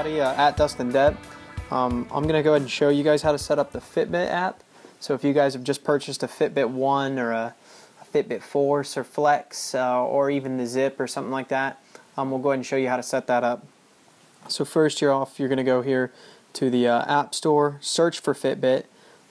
everybody, uh, at Dustin Dep. Um, I'm going to go ahead and show you guys how to set up the Fitbit app. So if you guys have just purchased a Fitbit 1 or a, a Fitbit Force or Flex uh, or even the Zip or something like that, um, we'll go ahead and show you how to set that up. So first you're off, you're going to go here to the uh, App Store, search for Fitbit,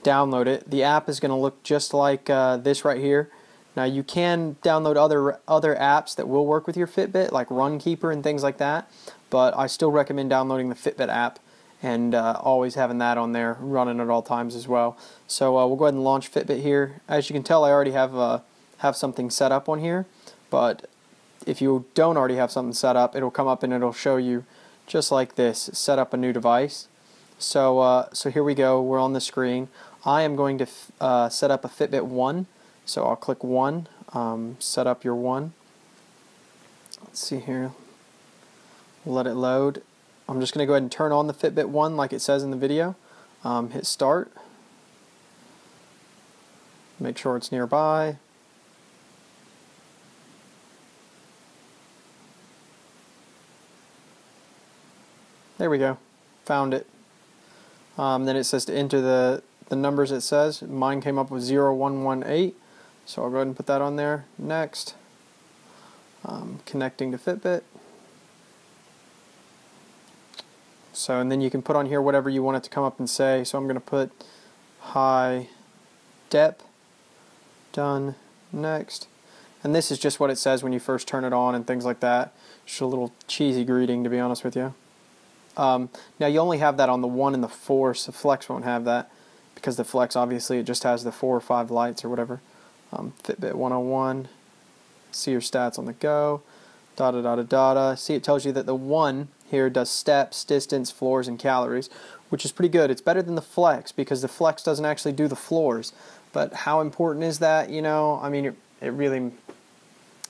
download it. The app is going to look just like uh, this right here. Now you can download other other apps that will work with your Fitbit, like Runkeeper and things like that. But I still recommend downloading the Fitbit app and uh, always having that on there, running at all times as well. So uh, we'll go ahead and launch Fitbit here. As you can tell, I already have uh, have something set up on here. But if you don't already have something set up, it'll come up and it'll show you just like this: set up a new device. So uh, so here we go. We're on the screen. I am going to uh, set up a Fitbit One. So I'll click 1, um, set up your 1. Let's see here. Let it load. I'm just going to go ahead and turn on the Fitbit 1 like it says in the video. Um, hit start. Make sure it's nearby. There we go. Found it. Um, then it says to enter the, the numbers it says. Mine came up with 0118. So I'll go ahead and put that on there. Next, um, connecting to Fitbit. So, and then you can put on here whatever you want it to come up and say. So I'm going to put high dep, done, next. And this is just what it says when you first turn it on and things like that. Just a little cheesy greeting, to be honest with you. Um, now you only have that on the 1 and the Force, so Flex won't have that because the Flex obviously it just has the 4 or 5 lights or whatever um, Fitbit 101, see your stats on the go, da da da da da. See, it tells you that the one here does steps, distance, floors, and calories, which is pretty good. It's better than the flex because the flex doesn't actually do the floors. But how important is that? You know, I mean, it, it really,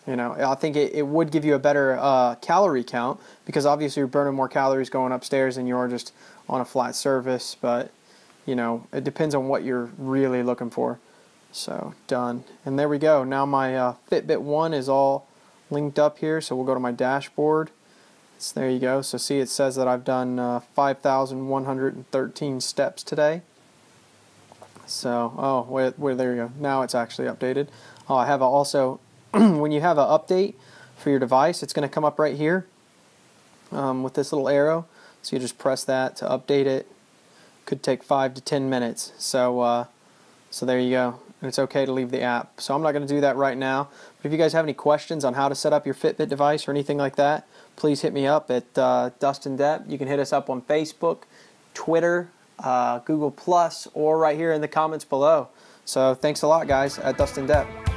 you know, I think it, it would give you a better uh, calorie count because obviously you're burning more calories going upstairs than you are just on a flat surface. But, you know, it depends on what you're really looking for. So done. And there we go. Now my uh, Fitbit 1 is all linked up here. So we'll go to my dashboard. So there you go. So see it says that I've done uh, 5,113 steps today. So, oh, wait, wait, there you go. Now it's actually updated. Oh, I have also, when you have an update for your device, it's going to come up right here um, with this little arrow. So you just press that to update it. Could take 5 to 10 minutes. So, uh, so there you go and it's okay to leave the app. So I'm not going to do that right now. But if you guys have any questions on how to set up your Fitbit device or anything like that, please hit me up at uh, Dustin Dep. You can hit us up on Facebook, Twitter, uh, Google Plus, or right here in the comments below. So thanks a lot, guys, at Dustin Dep.